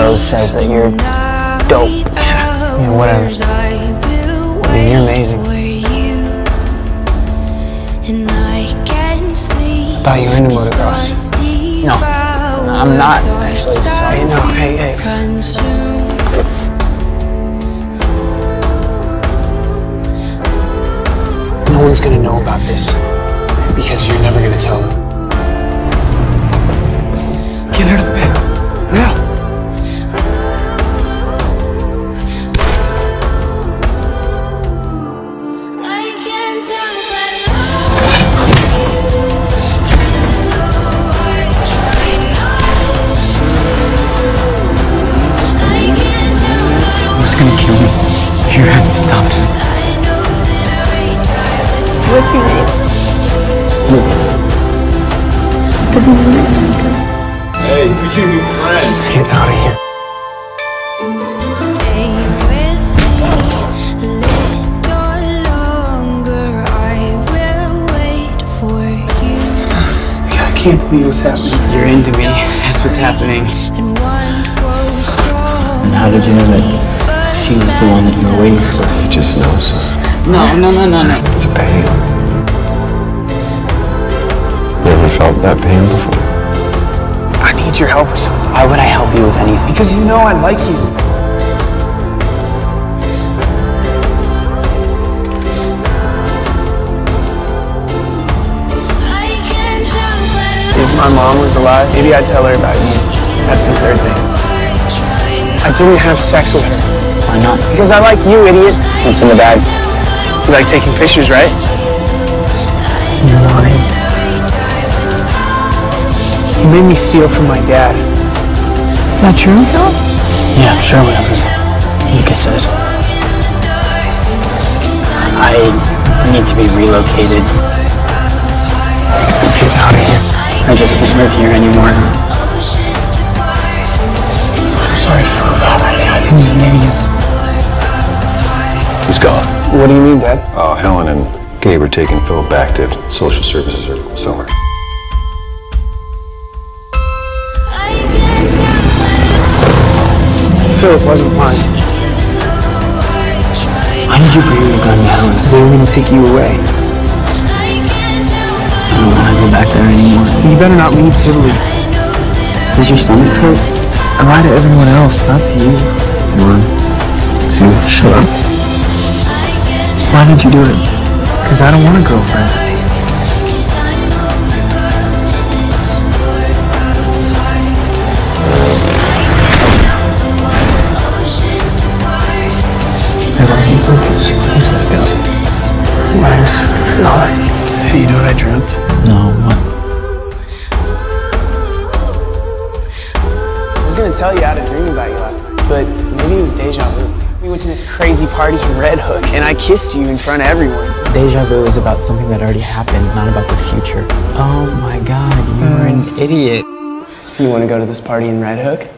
always says that you're dope. Yeah, whatever. I mean, you're amazing. I thought you were into motocross. No, I'm not actually. Hey, no, hey, hey. No one's gonna know about this because you're never gonna tell them. Get out of the bed. Stopped him. What's your name? Doesn't mean anything. Hey, who's your new friend? Get out of here. Stay with me little longer. I will wait for you. I can't believe what's happening. You're into me. That's what's happening. And one. And how did you know that she was the one that you were waiting for? You just know, son. No, no, no, no, no. It's a pain. You ever felt that pain before? I need your help or something. Why would I help you with anything? Because you know I like you. I can tell by If my mom was alive, maybe I'd tell her about you. That's the third thing. I didn't have sex with her. Why not? Because I like you, idiot. What's in the bag? You like taking pictures, right? You're lying. You made me steal from my dad. Is that true, Phil? Yeah, sure, whatever. Mika says. I need to be relocated. Get out of here. I just can't live here anymore. He's gone. What do you mean, Dad? Uh, Helen and Gabe are taking Phil back to social services or somewhere. Philip wasn't mine. Why did you bring the gun to Helen? Because they were going to take you away. I don't want to go back there anymore. You better not leave Tivoli. Does your stomach hurt? I lie to everyone else, not to you. One, two, shut up. Why did you do it? Because I don't want a girlfriend. Everyone, you focus. Please wake up. Where's Phil? Hey, you know what I dreamt? No, what? I was gonna tell you I had a dream about you last night, but maybe it was deja vu. We went to this crazy party in Red Hook, and I kissed you in front of everyone. Deja vu is about something that already happened, not about the future. Oh my god, you are an hmm. idiot. So you want to go to this party in Red Hook?